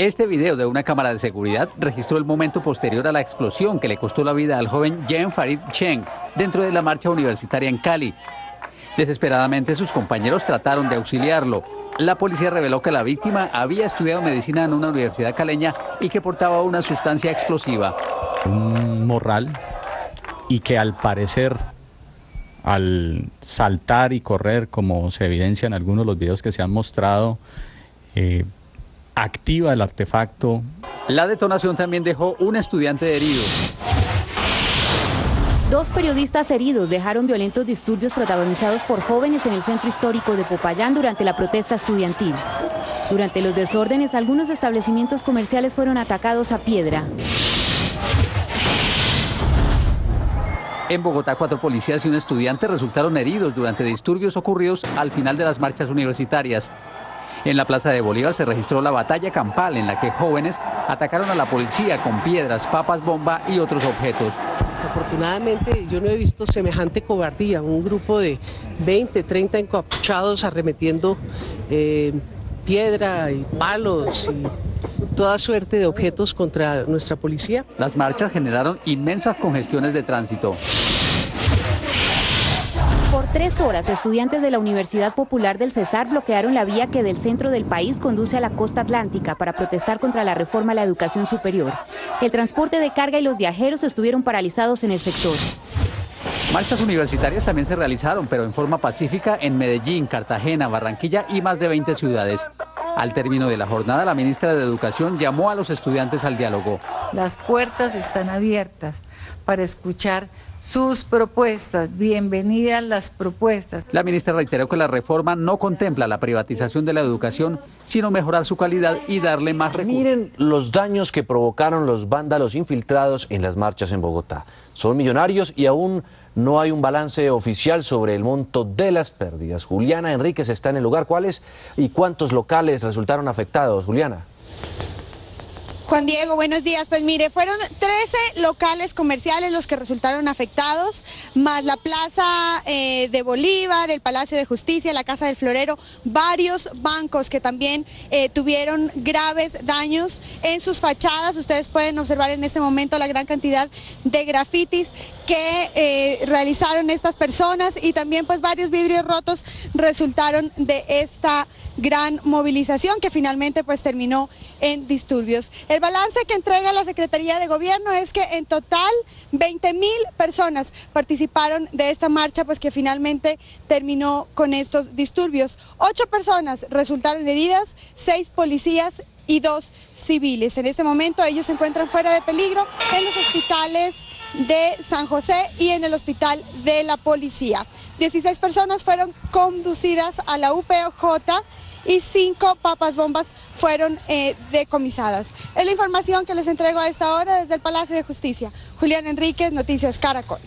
Este video de una cámara de seguridad registró el momento posterior a la explosión que le costó la vida al joven Jean Farid Cheng dentro de la marcha universitaria en Cali. Desesperadamente sus compañeros trataron de auxiliarlo. La policía reveló que la víctima había estudiado medicina en una universidad caleña y que portaba una sustancia explosiva. Un morral y que al parecer al saltar y correr, como se evidencia en algunos de los videos que se han mostrado, eh, activa el artefacto. La detonación también dejó un estudiante herido. Dos periodistas heridos dejaron violentos disturbios protagonizados por jóvenes en el centro histórico de Popayán durante la protesta estudiantil. Durante los desórdenes, algunos establecimientos comerciales fueron atacados a piedra. En Bogotá, cuatro policías y un estudiante resultaron heridos durante disturbios ocurridos al final de las marchas universitarias. En la Plaza de Bolívar se registró la batalla campal en la que jóvenes atacaron a la policía con piedras, papas bomba y otros objetos. Desafortunadamente yo no he visto semejante cobardía, un grupo de 20, 30 encapuchados arremetiendo eh, piedra y palos y toda suerte de objetos contra nuestra policía. Las marchas generaron inmensas congestiones de tránsito. Por tres horas, estudiantes de la Universidad Popular del Cesar bloquearon la vía que del centro del país conduce a la costa atlántica para protestar contra la reforma a la educación superior. El transporte de carga y los viajeros estuvieron paralizados en el sector. Marchas universitarias también se realizaron, pero en forma pacífica en Medellín, Cartagena, Barranquilla y más de 20 ciudades. Al término de la jornada, la ministra de Educación llamó a los estudiantes al diálogo. Las puertas están abiertas para escuchar sus propuestas. Bienvenidas las propuestas. La ministra reiteró que la reforma no contempla la privatización de la educación, sino mejorar su calidad y darle más recursos. Miren los daños que provocaron los vándalos infiltrados en las marchas en Bogotá. Son millonarios y aún no hay un balance oficial sobre el monto de las pérdidas. Juliana Enríquez está en el lugar. ¿Cuáles y cuántos locales resultaron afectados, Juliana? Juan Diego, buenos días. Pues mire, fueron 13 locales comerciales los que resultaron afectados, más la Plaza eh, de Bolívar, el Palacio de Justicia, la Casa del Florero, varios bancos que también eh, tuvieron graves daños en sus fachadas. Ustedes pueden observar en este momento la gran cantidad de grafitis que eh, realizaron estas personas y también pues varios vidrios rotos resultaron de esta gran movilización que finalmente pues terminó en disturbios. El balance que entrega la Secretaría de Gobierno es que en total 20 mil personas participaron de esta marcha pues que finalmente terminó con estos disturbios. Ocho personas resultaron heridas, seis policías y dos civiles. En este momento ellos se encuentran fuera de peligro en los hospitales de San José y en el hospital de la policía. 16 personas fueron conducidas a la UPOJ y cinco papas bombas fueron eh, decomisadas. Es la información que les entrego a esta hora desde el Palacio de Justicia. Julián Enríquez, Noticias Caracol.